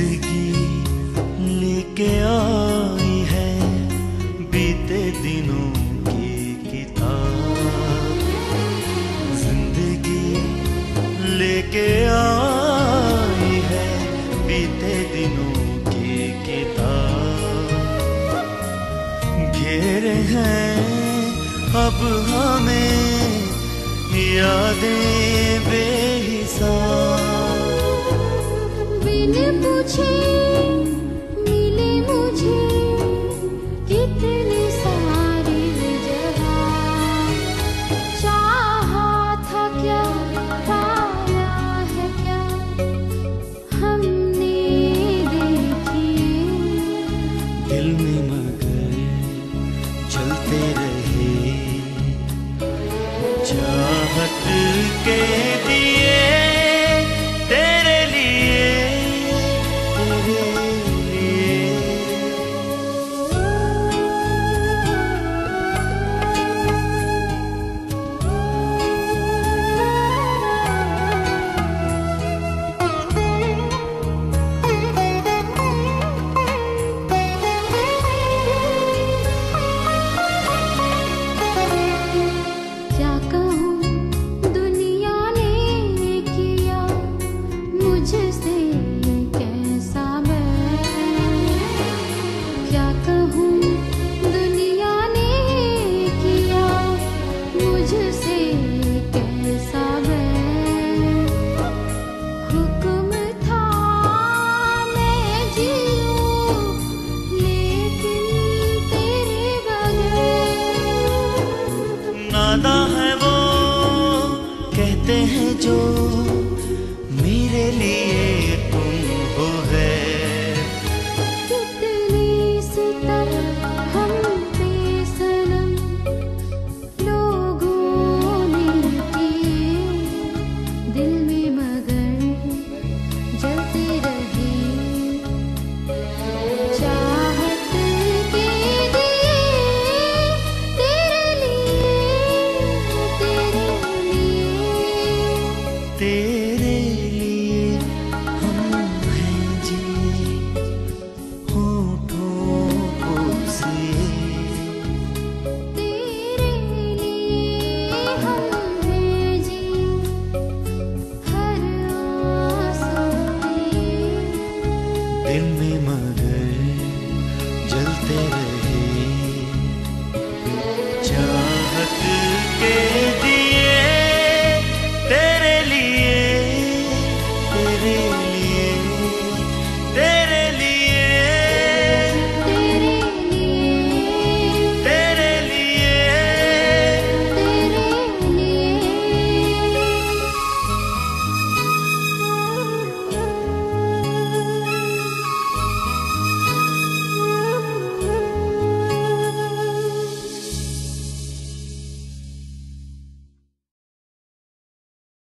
ज़िंदगी लेके आई है बीते दिनों की किताब। ज़िंदगी लेके आई है बीते दिनों की किताब। घेरे हैं अब हमें यादें बेहिसाब। 不弃。ज़्यादा है वो कहते हैं जो मेरे लिए